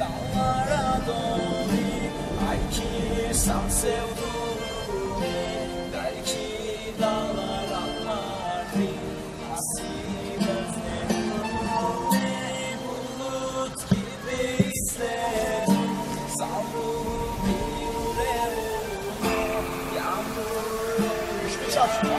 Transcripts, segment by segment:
dağlara doğru Ay ki sam sevduğum Belki dağlar anlardı Hasip özlemini Bulut gibi isterim Savrulup yüreğime Yağmur Çok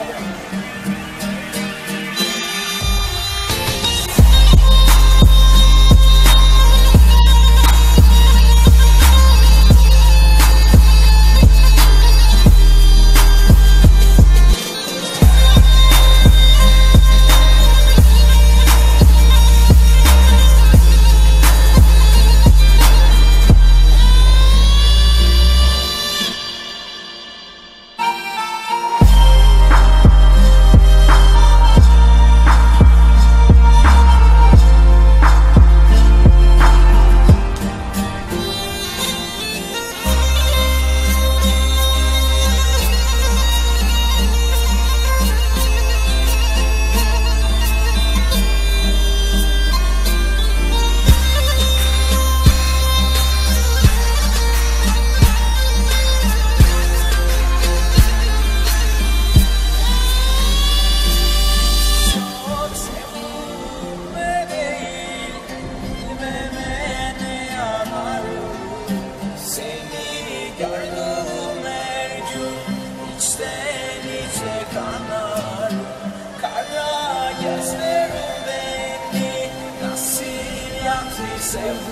yourself.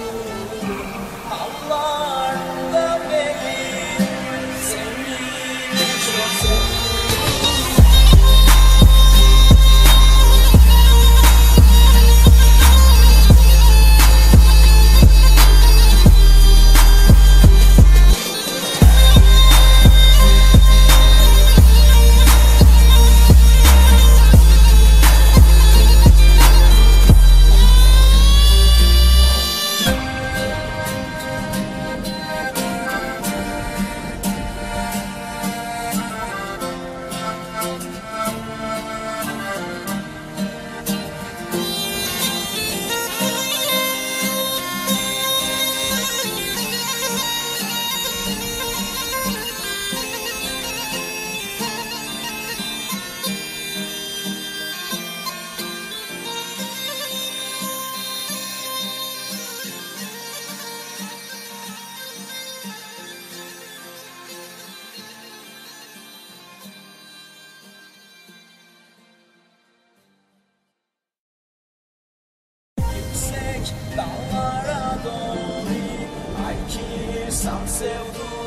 Allah. Dağlara doğru Ay ki sam sevduğum